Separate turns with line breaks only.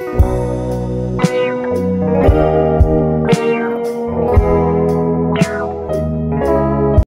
Bye.